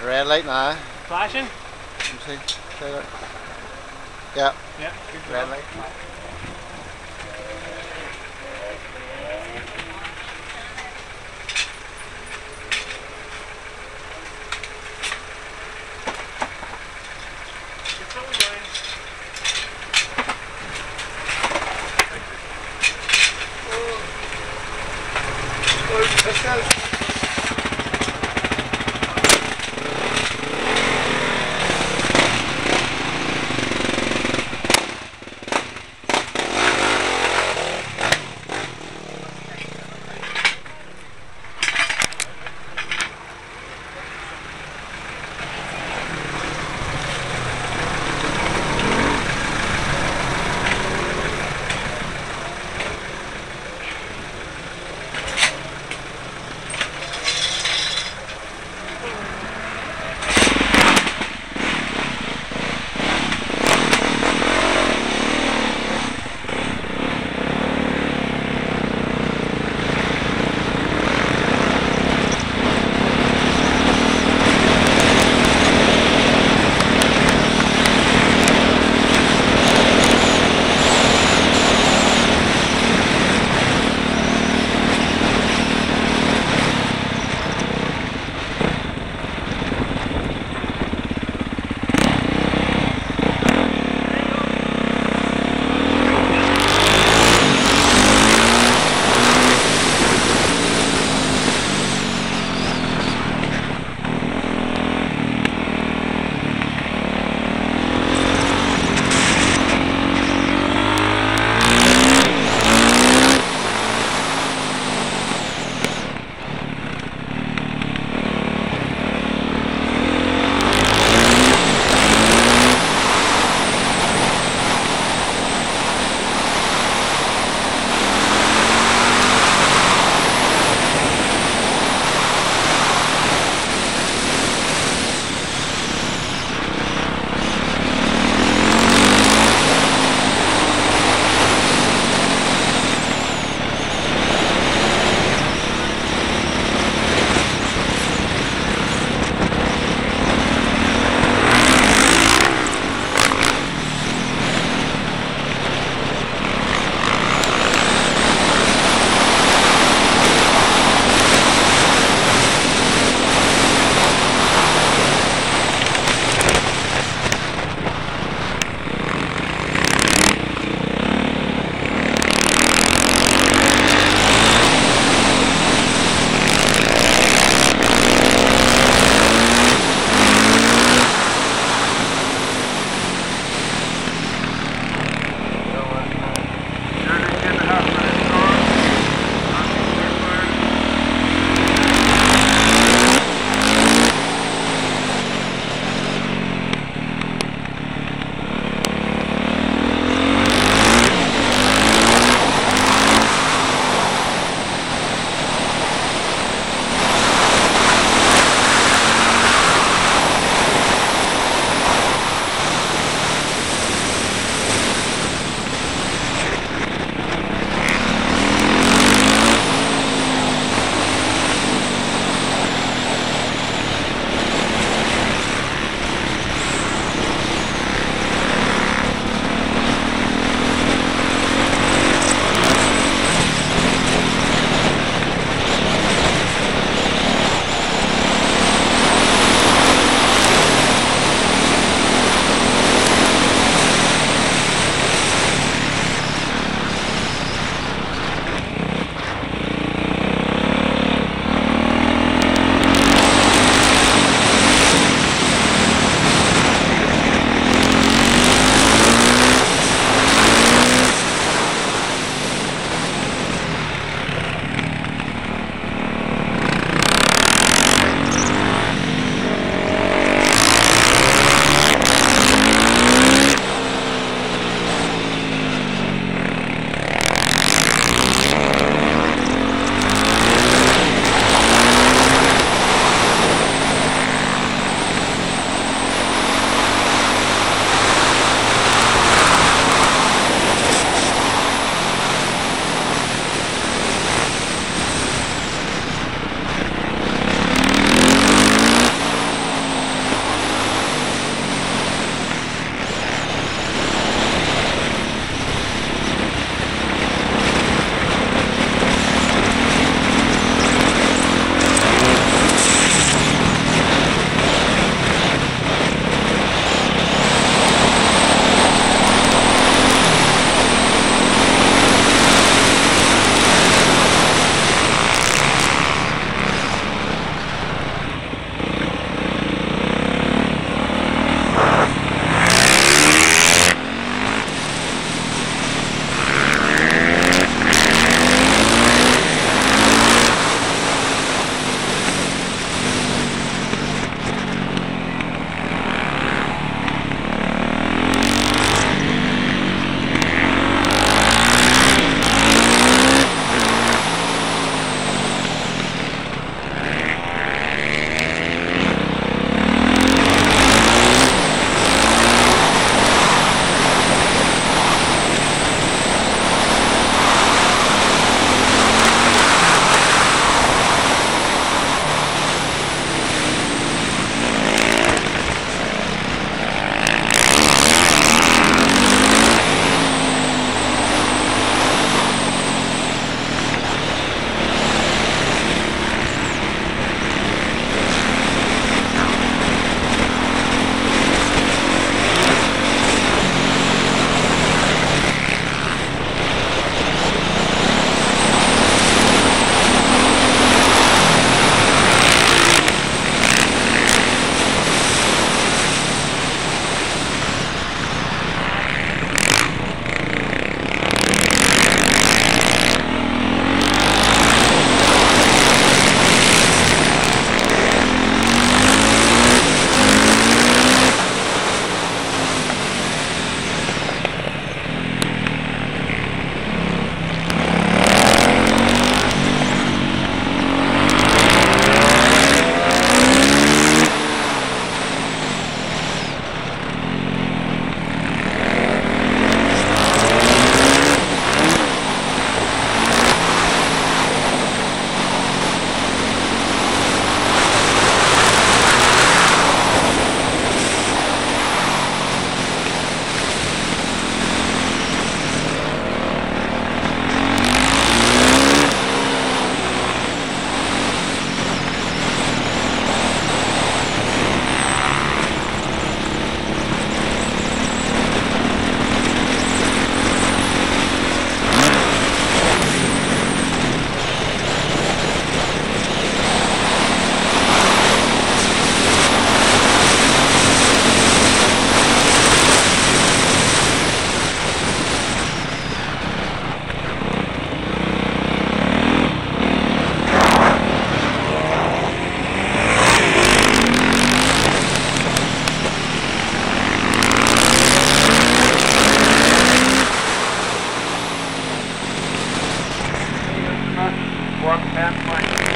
Red light now. Flashing? You see? See? Yeah, Yeah, good red light. half mile.